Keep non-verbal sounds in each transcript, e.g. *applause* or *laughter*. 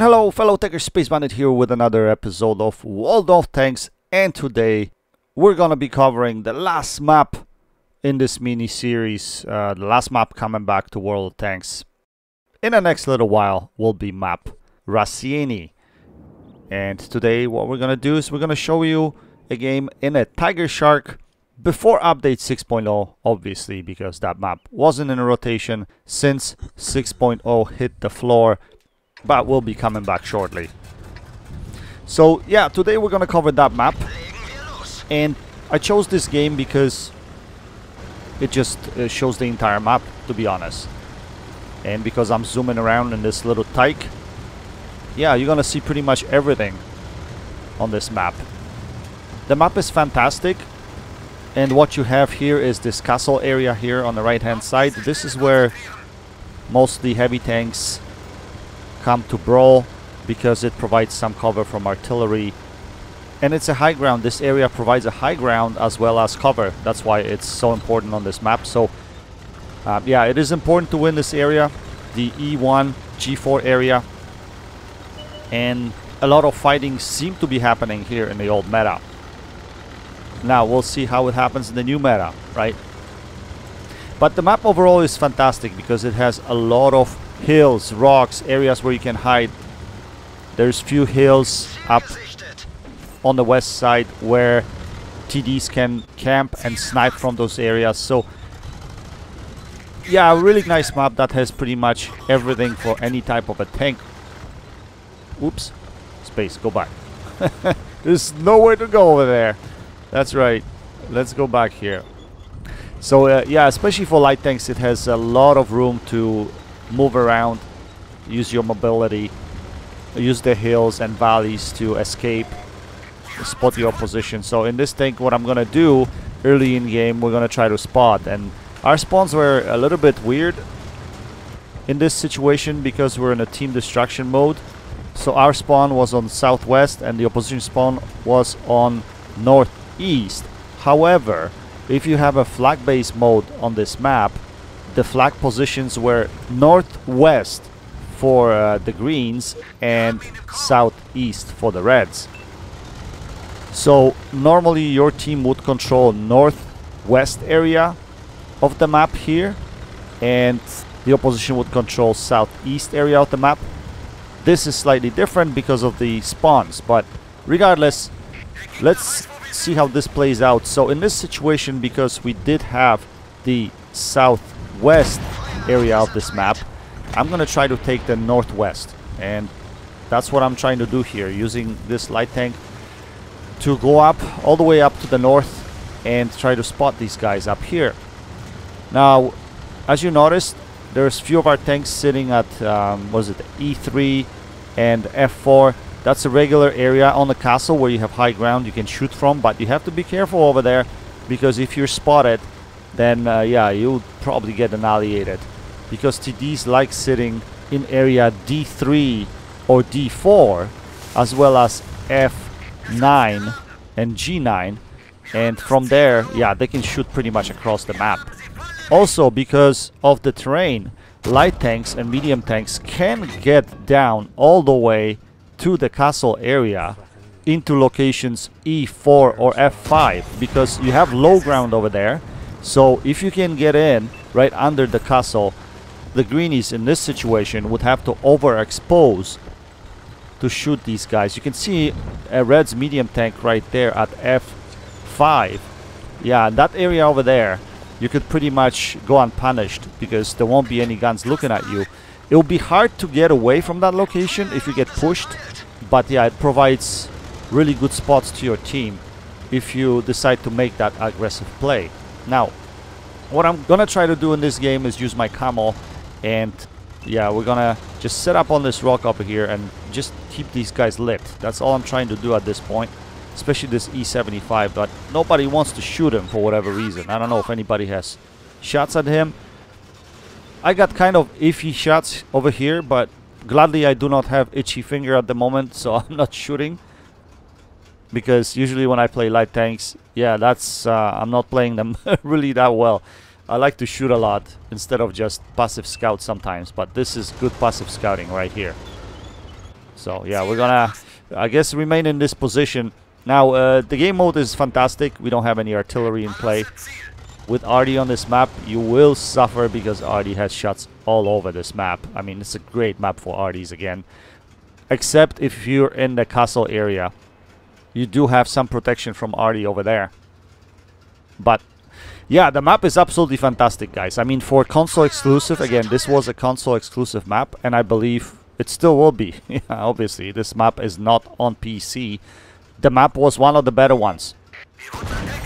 And hello fellow Techers Space Bandit here with another episode of World of Tanks and today we're gonna be covering the last map in this mini series, uh, the last map coming back to World of Tanks. In the next little while will be map Raseiniai. And today what we're gonna do is we're gonna show you a game in a Tiger Shark before update 6.0 obviously because that map wasn't in a rotation since 6.0 hit the floor but we'll be coming back shortly. So yeah, today we're gonna cover that map, and I chose this game because it just uh, shows the entire map, to be honest. And because I'm zooming around in this little tyke, yeah, you're gonna see pretty much everything on this map. The map is fantastic, and what you have here is this castle area here on the right hand side. This is where mostly heavy tanks come to Brawl because it provides some cover from artillery. And it's a high ground. This area provides a high ground as well as cover. That's why it's so important on this map. So uh, yeah it is important to win this area the E1 G4 area. And a lot of fighting seem to be happening here in the old meta. Now we'll see how it happens in the new meta right? But the map overall is fantastic because it has a lot of hills, rocks, areas where you can hide. There's few hills up on the west side where TDs can camp and snipe from those areas. So yeah, a really nice map that has pretty much everything for any type of a tank. Oops. Space, go back. *laughs* There's nowhere to go over there. That's right. Let's go back here. So uh, yeah, especially for light tanks, it has a lot of room to move around, use your mobility, use the hills and valleys to escape, spot your position. So in this tank, what I'm gonna do early in game, we're gonna try to spot. And our spawns were a little bit weird in this situation because we're in a team destruction mode. So our spawn was on southwest and the opposition spawn was on northeast. However, if you have a flag base mode on this map, the flag positions were northwest for uh, the greens and southeast for the reds. So normally your team would control northwest area of the map here and the opposition would control southeast area of the map. This is slightly different because of the spawns, but regardless, let's see how this plays out. So in this situation, because we did have the south west area of this map, I'm going to try to take the northwest. And that's what I'm trying to do here, using this light tank to go up all the way up to the north and try to spot these guys up here. Now, as you noticed, there's few of our tanks sitting at, um, was it E3 and F4. That's a regular area on the castle where you have high ground you can shoot from, but you have to be careful over there because if you're spotted, then uh, yeah, you'll probably get annihilated. Because TDs like sitting in area D3 or D4, as well as F9 and G9. And from there, yeah, they can shoot pretty much across the map. Also, because of the terrain, light tanks and medium tanks can get down all the way to the castle area into locations E4 or F5 because you have low ground over there so if you can get in right under the castle, the greenies in this situation would have to overexpose to shoot these guys. You can see a red's medium tank right there at F5. Yeah, that area over there, you could pretty much go unpunished because there won't be any guns looking at you. It will be hard to get away from that location if you get pushed, but yeah, it provides really good spots to your team if you decide to make that aggressive play. Now, what I'm gonna try to do in this game is use my camo and yeah, we're gonna just set up on this rock up here and just keep these guys lit. That's all I'm trying to do at this point, especially this E75, but nobody wants to shoot him for whatever reason. I don't know if anybody has shots at him. I got kind of iffy shots over here, but gladly I do not have itchy finger at the moment, so *laughs* I'm not shooting because usually when I play light tanks, yeah, that's uh, I'm not playing them *laughs* really that well. I like to shoot a lot instead of just passive scout sometimes, but this is good passive scouting right here. So yeah, we're gonna, I guess, remain in this position. Now, uh, the game mode is fantastic. We don't have any artillery in play. With Artie on this map, you will suffer because Artie has shots all over this map. I mean, it's a great map for Arties again. Except if you're in the castle area. You do have some protection from Artie over there. But yeah, the map is absolutely fantastic, guys. I mean, for console exclusive, again, this was a console exclusive map, and I believe it still will be. *laughs* yeah, obviously, this map is not on PC. The map was one of the better ones.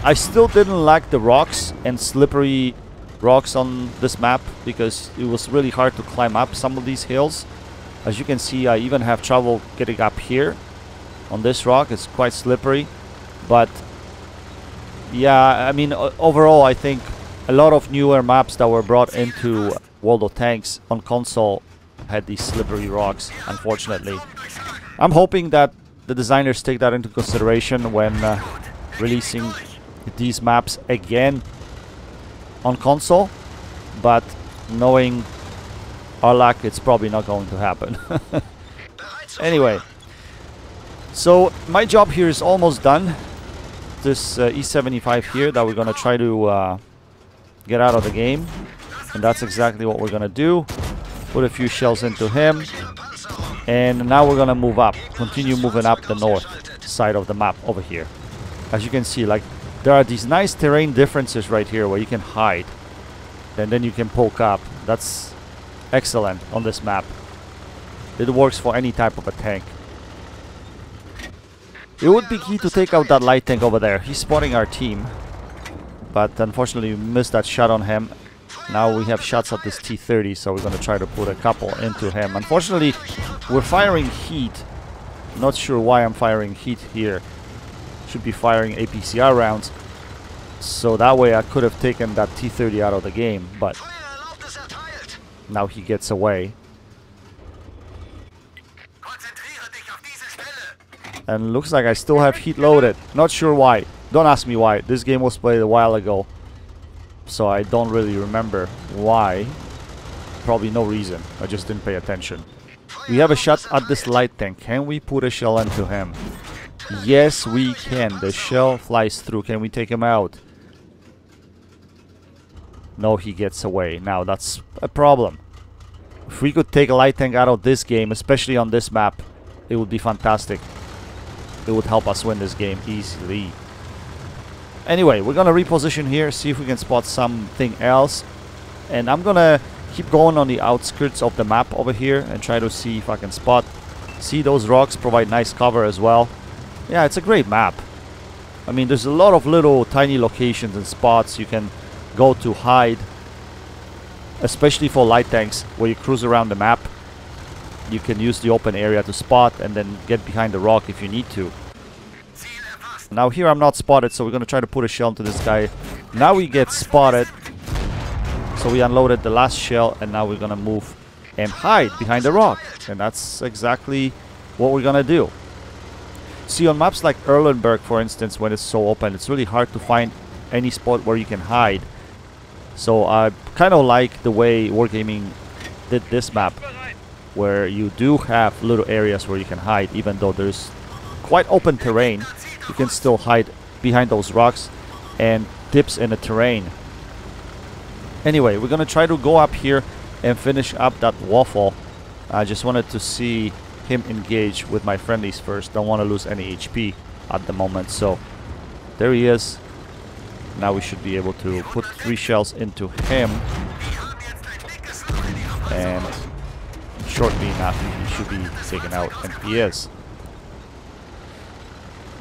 I still didn't like the rocks and slippery rocks on this map because it was really hard to climb up some of these hills. As you can see, I even have trouble getting up here on this rock. It's quite slippery, but yeah, I mean, overall, I think a lot of newer maps that were brought into World of Tanks on console had these slippery rocks, unfortunately. I'm hoping that the designers take that into consideration when uh, releasing these maps again on console, but knowing our luck, it's probably not going to happen. *laughs* anyway, so my job here is almost done this uh, E75 here that we're going to try to uh, get out of the game. And that's exactly what we're going to do. Put a few shells into him. And now we're going to move up. Continue moving up the north side of the map over here. As you can see, like there are these nice terrain differences right here where you can hide. And then you can poke up. That's excellent on this map. It works for any type of a tank. It would be key to take out that light tank over there. He's spotting our team. But unfortunately we missed that shot on him. Now we have shots at this T-30, so we're going to try to put a couple into him. Unfortunately, we're firing heat. Not sure why I'm firing heat here. Should be firing APCR rounds. So that way I could have taken that T-30 out of the game, but now he gets away. And looks like I still have heat loaded. Not sure why. Don't ask me why. This game was played a while ago. So I don't really remember why. Probably no reason. I just didn't pay attention. We have a shot at this light tank. Can we put a shell into him? Yes, we can. The shell flies through. Can we take him out? No, he gets away. Now, that's a problem. If we could take a light tank out of this game, especially on this map, it would be fantastic it would help us win this game easily. Anyway, we're gonna reposition here, see if we can spot something else. And I'm gonna keep going on the outskirts of the map over here and try to see if I can spot. See those rocks provide nice cover as well. Yeah, it's a great map. I mean, there's a lot of little tiny locations and spots you can go to hide. Especially for light tanks, where you cruise around the map you can use the open area to spot and then get behind the rock if you need to. Now here I'm not spotted, so we're to try to put a shell into this guy. Now we get spotted. So we unloaded the last shell and now we're to move and hide behind the rock. And that's exactly what we're to do. See, on maps like Erlenberg, for instance, when it's so open, it's really hard to find any spot where you can hide. So I kind of like the way Wargaming did this map where you do have little areas where you can hide even though there's quite open terrain you can still hide behind those rocks and dips in the terrain. Anyway we're gonna try to go up here and finish up that waffle. I just wanted to see him engage with my friendlies first. Don't want to lose any HP at the moment so there he is. Now we should be able to put three shells into him. And shortly enough he should be taken out, and he is.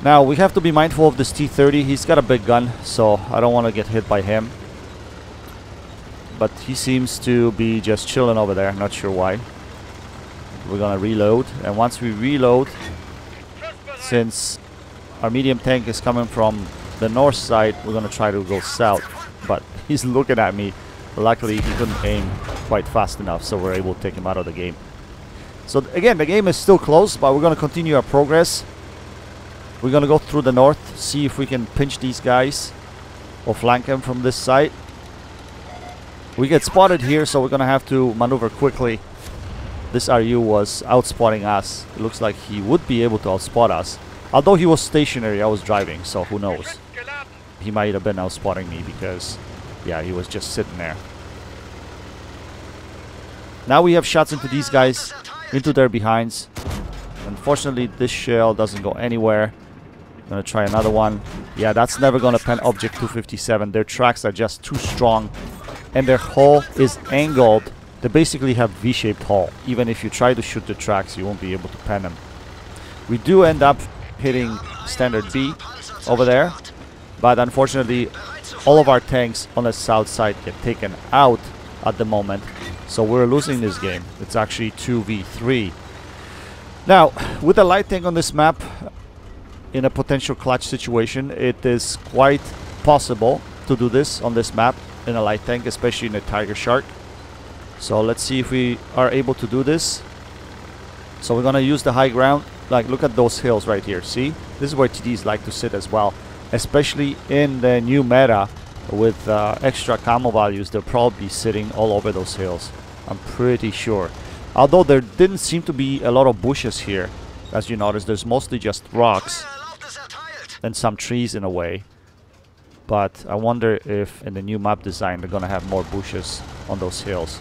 Now, we have to be mindful of this T-30. He's got a big gun, so I don't want to get hit by him. But he seems to be just chilling over there, not sure why. We're gonna reload, and once we reload, since our medium tank is coming from the north side, we're gonna try to go south. But he's looking at me. Luckily, he couldn't aim quite fast enough, so we're able to take him out of the game. So again, the game is still close, but we're going to continue our progress. We're going to go through the north, see if we can pinch these guys or flank them from this side. We get spotted here, so we're going to have to maneuver quickly this RU was outspotting us. It looks like he would be able to outspot us. Although he was stationary, I was driving, so who knows. He might have been outspotting me because, yeah, he was just sitting there. Now we have shots into these guys, into their behinds. Unfortunately, this shell doesn't go anywhere. Gonna try another one. Yeah, that's never gonna pen Object 257. Their tracks are just too strong. And their hull is angled. They basically have V-shaped hull. Even if you try to shoot the tracks, you won't be able to pen them. We do end up hitting standard B over there. But unfortunately, all of our tanks on the south side get taken out at the moment. So we're losing this game. It's actually 2v3. Now, with a light tank on this map, in a potential clutch situation, it is quite possible to do this on this map in a light tank, especially in a Tiger Shark. So let's see if we are able to do this. So we're gonna use the high ground. Like, look at those hills right here. See? This is where TDs like to sit as well. Especially in the new meta with uh, extra camo values, they'll probably be sitting all over those hills. I'm pretty sure. Although there didn't seem to be a lot of bushes here. As you notice, there's mostly just rocks and some trees in a way. But I wonder if in the new map design they're gonna have more bushes on those hills.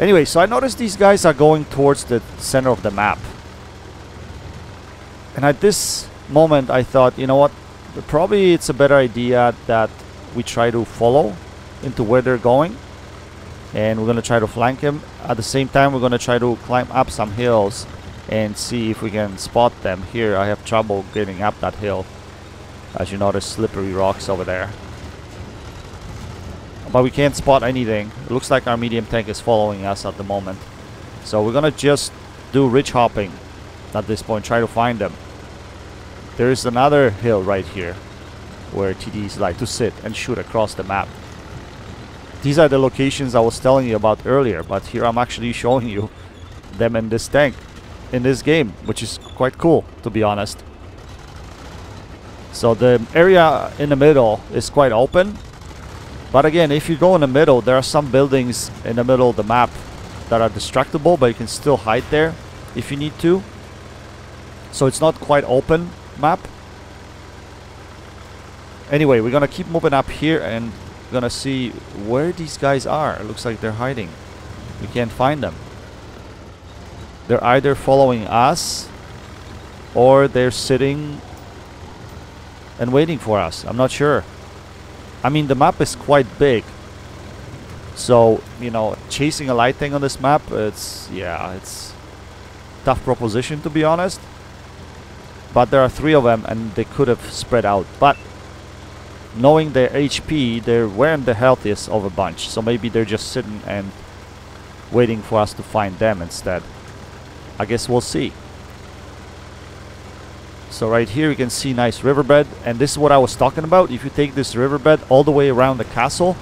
Anyway, so I noticed these guys are going towards the center of the map. And at this moment I thought, you know what, probably it's a better idea that we try to follow into where they're going. And we're gonna try to flank him. At the same time we're gonna try to climb up some hills and see if we can spot them. Here I have trouble getting up that hill. As you notice slippery rocks over there. But we can't spot anything. It looks like our medium tank is following us at the moment. So we're gonna just do ridge hopping at this point try to find them. There is another hill right here where TDs like to sit and shoot across the map these are the locations I was telling you about earlier, but here I'm actually *laughs* showing you them in this tank, in this game, which is quite cool, to be honest. So the area in the middle is quite open, but again, if you go in the middle, there are some buildings in the middle of the map that are destructible, but you can still hide there if you need to. So it's not quite open map. Anyway, we're gonna keep moving up here and gonna see where these guys are. It looks like they're hiding. We can't find them. They're either following us or they're sitting and waiting for us. I'm not sure. I mean, the map is quite big. So, you know, chasing a light thing on this map, it's, yeah, it's tough proposition to be honest. But there are three of them and they could have spread out. But knowing their HP, they weren't the healthiest of a bunch. So maybe they're just sitting and waiting for us to find them instead. I guess we'll see. So right here you can see nice riverbed and this is what I was talking about. If you take this riverbed all the way around the castle,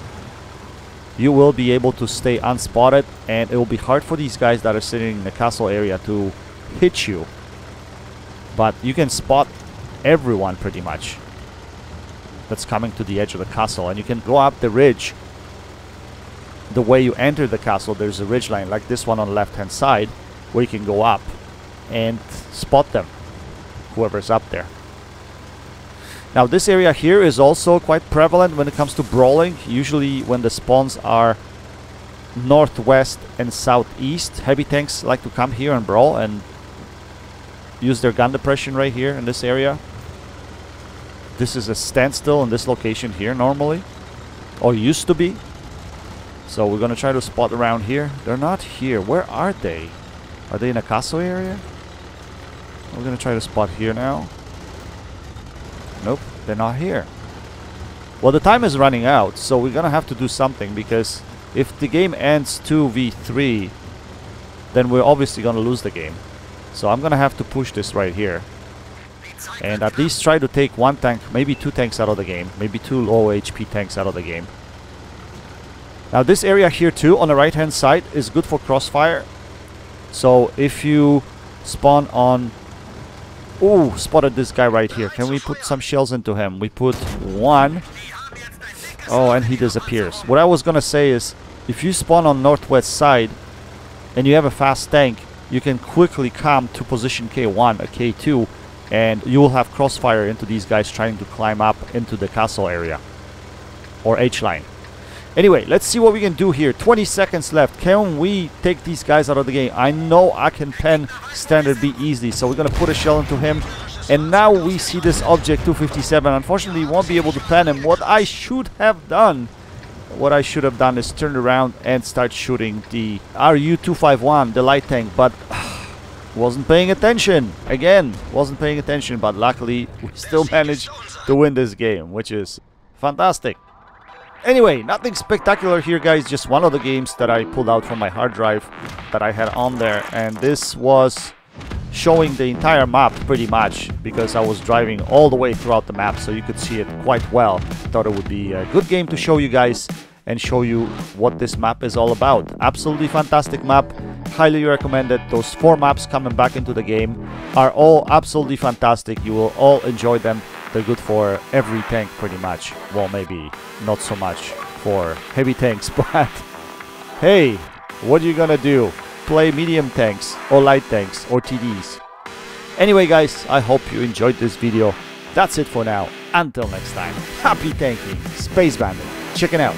you will be able to stay unspotted and it will be hard for these guys that are sitting in the castle area to hit you. But you can spot everyone pretty much that's coming to the edge of the castle. And you can go up the ridge. The way you enter the castle, there's a ridge line like this one on the left hand side where you can go up and spot them, whoever's up there. Now this area here is also quite prevalent when it comes to brawling. Usually when the spawns are northwest and southeast, heavy tanks like to come here and brawl and use their gun depression right here in this area. This is a standstill in this location here normally. Or used to be. So we're to try to spot around here. They're not here. Where are they? Are they in a castle area? We're to try to spot here now. Nope, they're not here. Well, the time is running out, so we're to have to do something because if the game ends 2v3, then we're obviously to lose the game. So I'm to have to push this right here and at least try to take one tank, maybe two tanks out of the game, maybe two low HP tanks out of the game. Now this area here too, on the right hand side, is good for crossfire. So if you spawn on... Ooh, spotted this guy right here. Can we put some shells into him? We put one. Oh, and he disappears. What I was gonna say is, if you spawn on northwest side and you have a fast tank, you can quickly come to position K1 or K2 and you will have crossfire into these guys trying to climb up into the castle area or H line. Anyway, let's see what we can do here. 20 seconds left. Can we take these guys out of the game? I know I can pen standard B easily, so we're going to put a shell into him. And now we see this object 257. Unfortunately, won't be able to pen him. What I should have done, what I should have done is turn around and start shooting the RU-251, the light tank, but wasn't paying attention. Again, wasn't paying attention, but luckily we still managed to win this game, which is fantastic. Anyway, nothing spectacular here, guys. Just one of the games that I pulled out from my hard drive that I had on there. And this was showing the entire map pretty much because I was driving all the way throughout the map so you could see it quite well. Thought it would be a good game to show you guys and show you what this map is all about. Absolutely fantastic map. Highly recommended. Those four maps coming back into the game are all absolutely fantastic. You will all enjoy them. They're good for every tank pretty much. Well, maybe not so much for heavy tanks, *laughs* but hey, what are you gonna do? Play medium tanks or light tanks or TDs. Anyway guys, I hope you enjoyed this video. That's it for now. Until next time, happy tanking, Space Bandit, checking out.